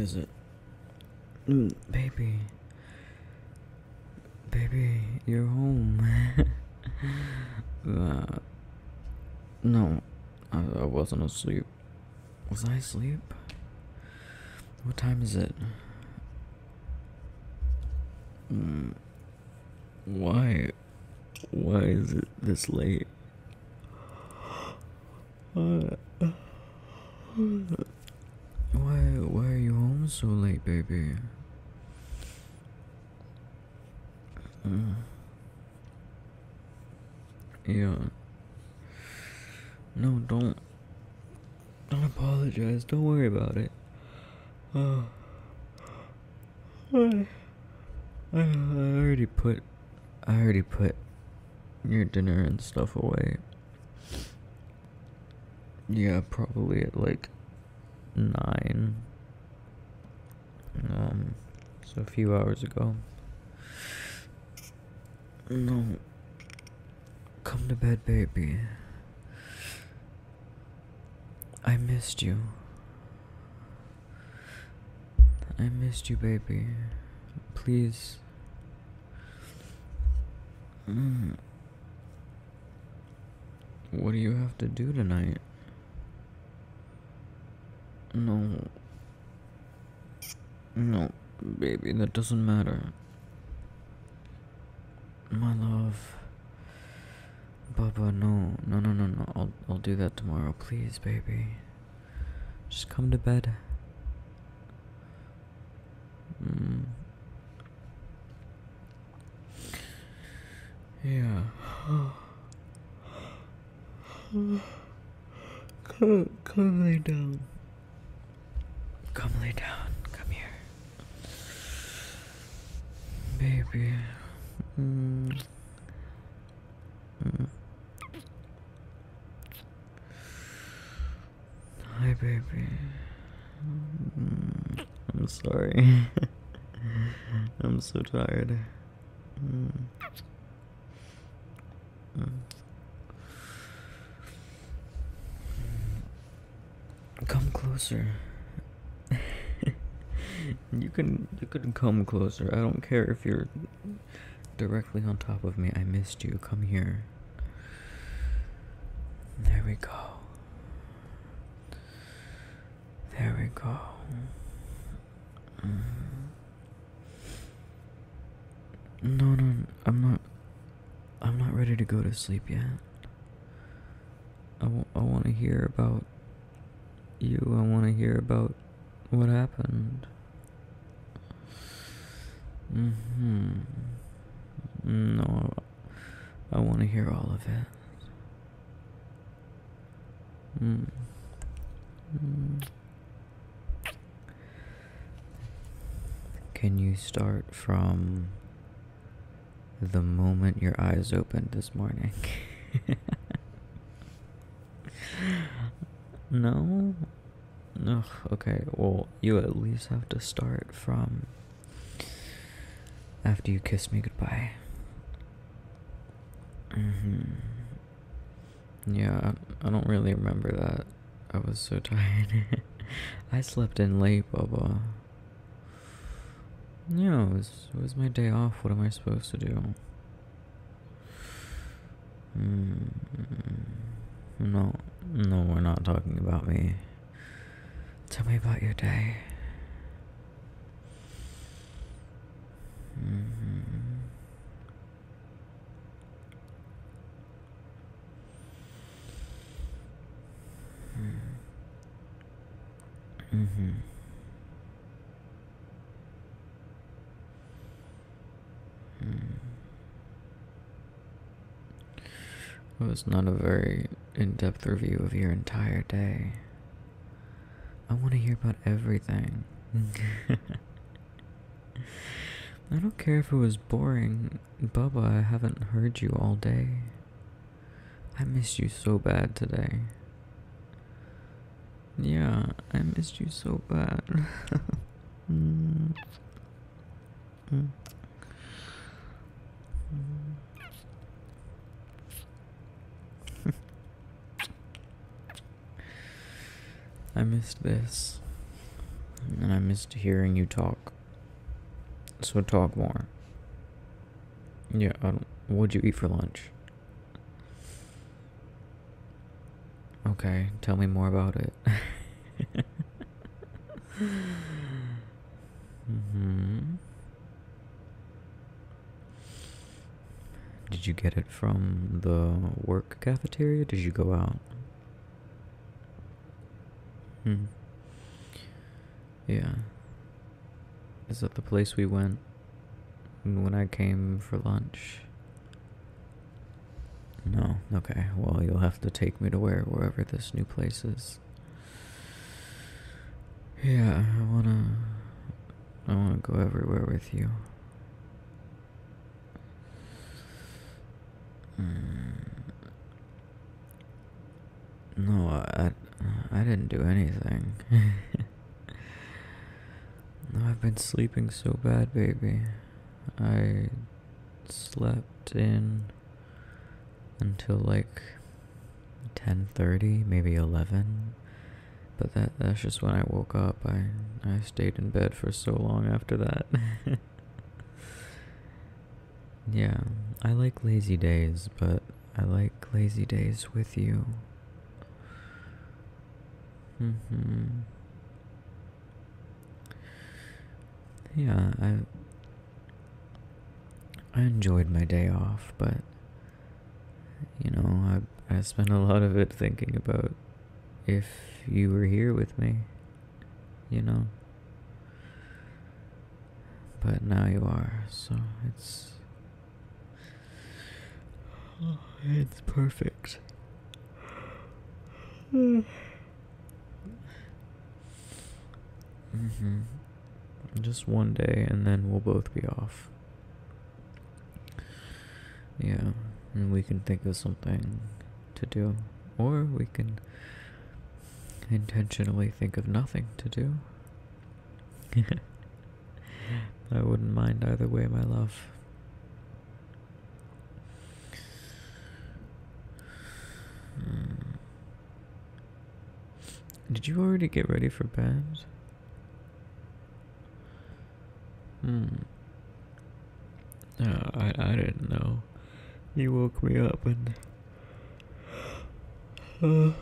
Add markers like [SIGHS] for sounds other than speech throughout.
is it? Mm, baby. Baby, you're home. [LAUGHS] uh, no, I, I wasn't asleep. Was I asleep? What time is it? Mm, why? Why is it this late? [GASPS] Uh, why? Why are you home so late, baby? Mm. Yeah. No, don't. Don't apologize. Don't worry about it. Uh, I, I already put. I already put your dinner and stuff away. Yeah, probably at like nine. Um, so a few hours ago. No. Come to bed, baby. I missed you. I missed you, baby. Please. Mm. What do you have to do tonight? No. No, baby, that doesn't matter. My love. Baba, no. No, no, no, no. I'll, I'll do that tomorrow. Please, baby. Just come to bed. Mm. Yeah. come, come lay down. Come lay down. Come here. Baby. Mm. Mm. Hi, baby. Mm. I'm sorry. [LAUGHS] I'm so tired. Mm. Mm. Come closer. You can you can come closer. I don't care if you're directly on top of me. I missed you. Come here. There we go. There we go. Mm. No, no, I'm not. I'm not ready to go to sleep yet. I, I want to hear about you. I want to hear about what happened. Hmm. No, I want to hear all of it. Mm. Mm. Can you start from the moment your eyes opened this morning? [LAUGHS] no? Ugh, okay, well, you at least have to start from after you kiss me goodbye. hmm Yeah, I don't really remember that. I was so [LAUGHS] tired. I slept in late, Bubba. Yeah, it was, it was my day off. What am I supposed to do? Mm, no, no, we're not talking about me. Tell me about your day. Mm-hmm. Mm-hmm. It was not a very in depth review of your entire day. I want to hear about everything. [LAUGHS] I don't care if it was boring. Bubba, I haven't heard you all day. I missed you so bad today. Yeah, I missed you so bad. [LAUGHS] I missed this. And I missed hearing you talk. So talk more. Yeah, um, what'd you eat for lunch? Okay, tell me more about it. hmm Did you get it from the work cafeteria? Did you go out? Hmm. Yeah. Is that the place we went when I came for lunch? No. Okay. Well, you'll have to take me to where wherever this new place is. Yeah, I wanna. I wanna go everywhere with you. Mm. No, I, I didn't do anything. [LAUGHS] been sleeping so bad, baby. I slept in until like 10:30, maybe 11. But that that's just when I woke up. I I stayed in bed for so long after that. [LAUGHS] yeah, I like lazy days, but I like lazy days with you. Mhm. Yeah, I I enjoyed my day off, but you know, I I spent a lot of it thinking about if you were here with me, you know. But now you are, so it's it's perfect. [SIGHS] mhm. Just one day and then we'll both be off. Yeah, and we can think of something to do. Or we can intentionally think of nothing to do. [LAUGHS] I wouldn't mind either way, my love. Hmm. Did you already get ready for bed? Hmm. Uh, I I didn't know. You woke me up and. [SIGHS]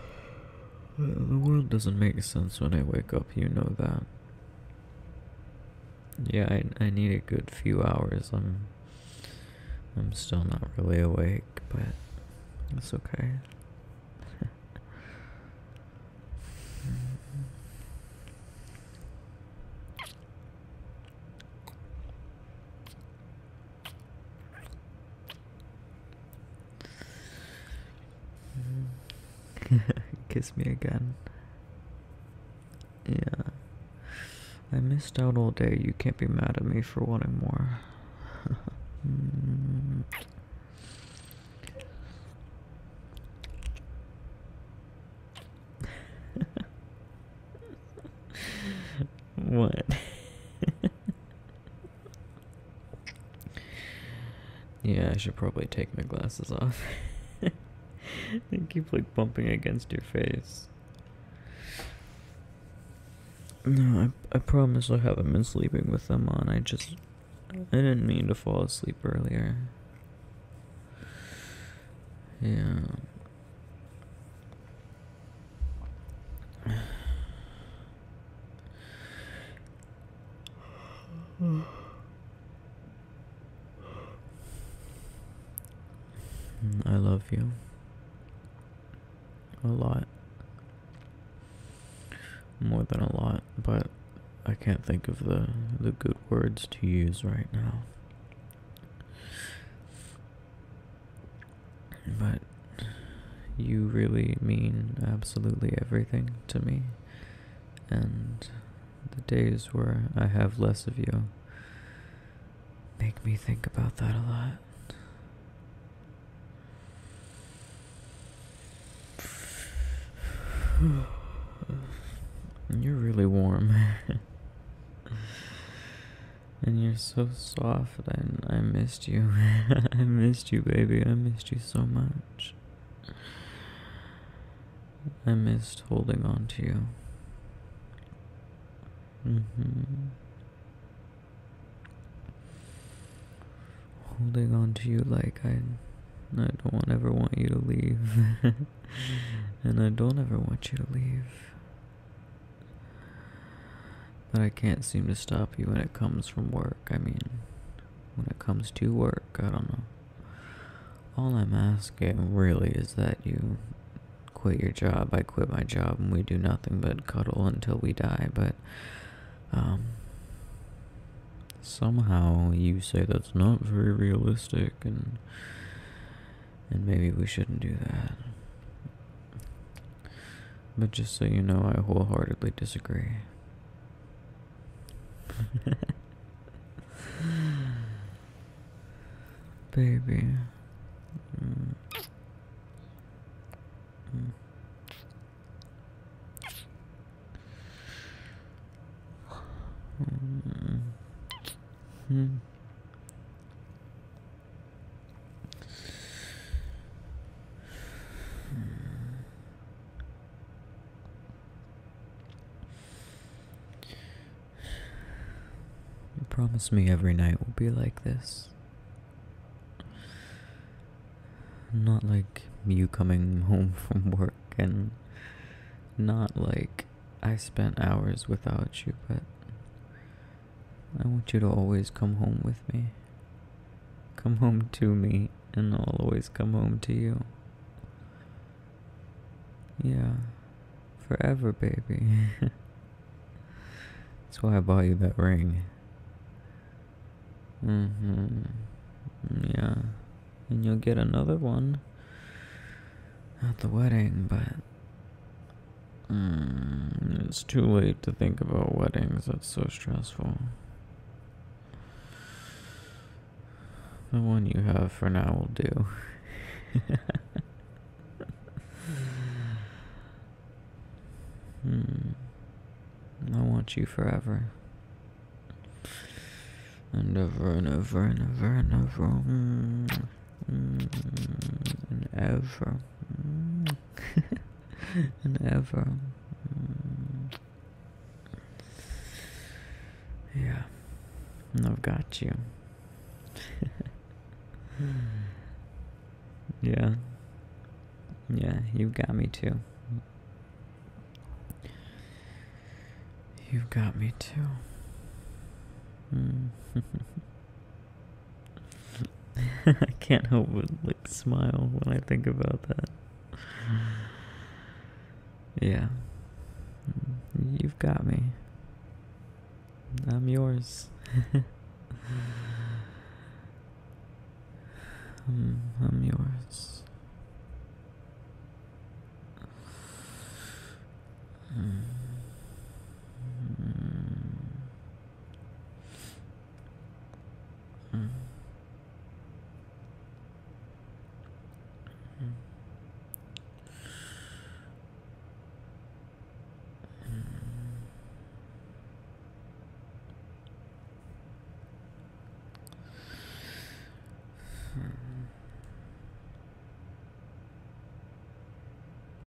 Uh, the world doesn't make sense when I wake up, you know that. Yeah, I, I need a good few hours. I'm I'm still not really awake, but it's okay. Kiss me again. Yeah. I missed out all day. You can't be mad at me for wanting more. [LAUGHS] What? [LAUGHS] yeah, I should probably take my glasses off. [LAUGHS] they keep like bumping against your face. No, I, I promise I haven't been sleeping with them on. I just. I didn't mean to fall asleep earlier. Yeah. [SIGHS] I love you. A lot. More than a lot, but I can't think of the, the good words to use right now. But you really mean absolutely everything to me. And the days where I have less of you make me think about that a lot. [SIGHS] You're really warm. [LAUGHS] and you're so soft, and I missed you. [LAUGHS] I missed you, baby. I missed you so much. I missed holding on to you. Mm-hmm. Holding on to you like I, I don't ever want you to leave, [LAUGHS] and I don't ever want you to leave. But I can't seem to stop you when it comes from work. I mean, when it comes to work, I don't know. All I'm asking really is that you quit your job. I quit my job and we do nothing but cuddle until we die. But, um, somehow you say that's not very realistic and, and maybe we shouldn't do that. But just so you know, I wholeheartedly disagree. [LAUGHS] Baby. Mm. Mm. Promise me every night will be like this. Not like you coming home [LAUGHS] from work and not like I spent hours without you, but I want you to always come home with me. Come home to me, and I'll always come home to you. Yeah, forever, baby. [LAUGHS] That's why I bought you that ring. Mm-hmm. Yeah. And you'll get another one at the wedding, but mm, it's too late to think about weddings. That's so stressful. The one you have for now will do. [LAUGHS] hmm. I want you forever. And over and over and over and over Mm. And ever. Mm. [LAUGHS] and ever. Mm. Yeah. And I've got you. [LAUGHS] yeah. Yeah, you've got me too. You've got me too. Mm. [LAUGHS] I can't help but like smile when I think about that. Yeah. You've got me. I'm yours. [LAUGHS] Mm, I'm yours.